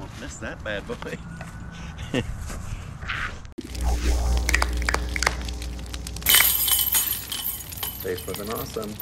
won't miss that bad boy. Face an awesome.